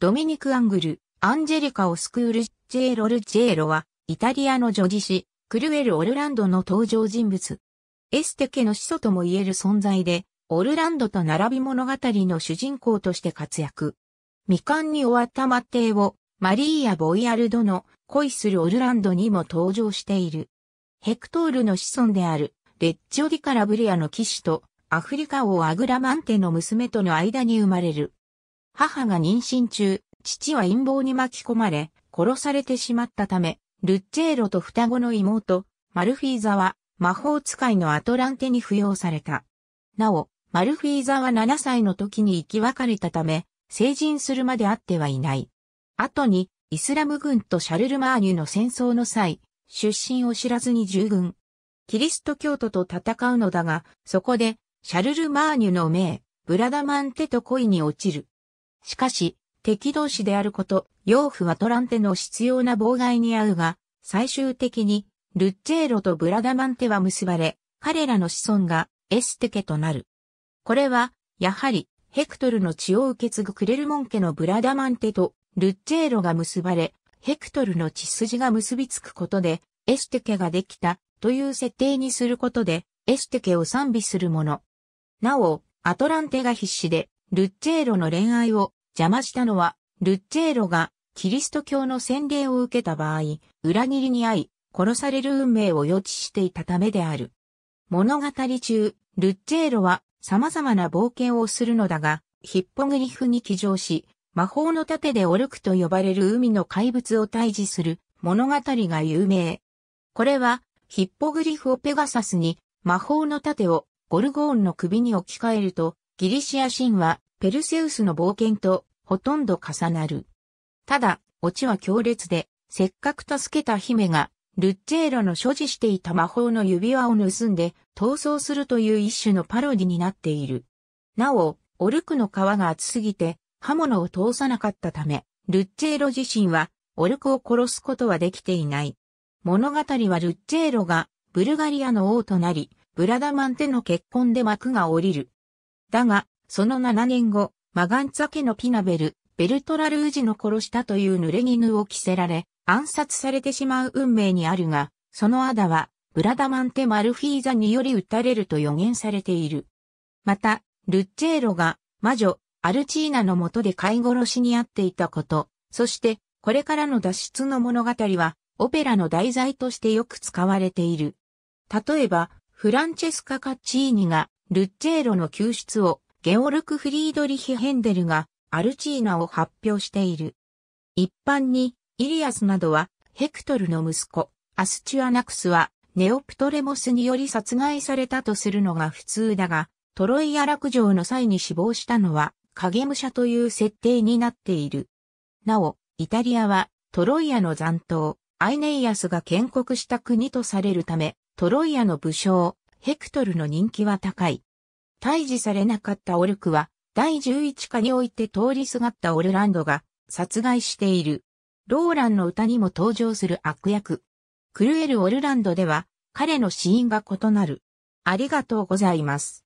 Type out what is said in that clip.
ドミニク・アングル、アンジェリカを救うルジェーロ・ルジェーロは、イタリアの女児詩、クルエル・オルランドの登場人物。エステ家の始祖とも言える存在で、オルランドと並び物語の主人公として活躍。未完に終わったマッテイを、マリーア・ボイアルドの恋するオルランドにも登場している。ヘクトールの子孫である、レッジオ・ディカラブリアの騎士と、アフリカ王アグラマンテの娘との間に生まれる。母が妊娠中、父は陰謀に巻き込まれ、殺されてしまったため、ルッチェーロと双子の妹、マルフィーザは魔法使いのアトランテに扶養された。なお、マルフィーザは7歳の時に生き別れたため、成人するまで会ってはいない。後に、イスラム軍とシャルルマーニュの戦争の際、出身を知らずに従軍。キリスト教徒と戦うのだが、そこで、シャルルマーニュの命、ブラダマンテと恋に落ちる。しかし、敵同士であること、養父はトランテの必要な妨害に遭うが、最終的に、ルッチェーロとブラダマンテは結ばれ、彼らの子孫がエステケとなる。これは、やはり、ヘクトルの血を受け継ぐクレルモン家のブラダマンテとルッチェーロが結ばれ、ヘクトルの血筋が結びつくことで、エステ家ができたという設定にすることで、エステ家を賛美するもの。なお、アトランテが必死で、ルッチェーロの恋愛を邪魔したのは、ルッチェーロがキリスト教の洗礼を受けた場合、裏切りに遭い、殺される運命を予知していたためである。物語中、ルッチェーロは様々な冒険をするのだが、ヒッポグリフに騎乗し、魔法の盾でオルクと呼ばれる海の怪物を退治する物語が有名。これは、ヒッポグリフをペガサスに魔法の盾をゴルゴーンの首に置き換えると、ギリシア神話、ペルセウスの冒険とほとんど重なる。ただ、オチは強烈で、せっかく助けた姫がルッチェーロの所持していた魔法の指輪を盗んで逃走するという一種のパロディになっている。なお、オルクの皮が厚すぎて刃物を通さなかったため、ルッチェーロ自身はオルクを殺すことはできていない。物語はルッチェーロがブルガリアの王となり、ブラダマンテの結婚で幕が降りる。だが、その7年後、マガンツァ家のピナベル、ベルトラルージの殺したという濡れ衣を着せられ、暗殺されてしまう運命にあるが、そのアダは、ブラダマンテ・マルフィーザにより撃たれると予言されている。また、ルッチェーロが魔女、アルチーナのもとで飼い殺しにあっていたこと、そして、これからの脱出の物語は、オペラの題材としてよく使われている。例えば、フランチェスカ・カッチーニが、ルッジェーロの救出を、ゲオルク・フリードリヒ・ヘンデルが、アルチーナを発表している。一般に、イリアスなどは、ヘクトルの息子、アスチュアナクスは、ネオプトレモスにより殺害されたとするのが普通だが、トロイア落城の際に死亡したのは、影武者という設定になっている。なお、イタリアは、トロイアの残党、アイネイアスが建国した国とされるため、トロイアの武将、ヘクトルの人気は高い。退治されなかったオルクは、第11課において通りすがったオルランドが殺害している。ローランの歌にも登場する悪役。クルエル・オルランドでは、彼の死因が異なる。ありがとうございます。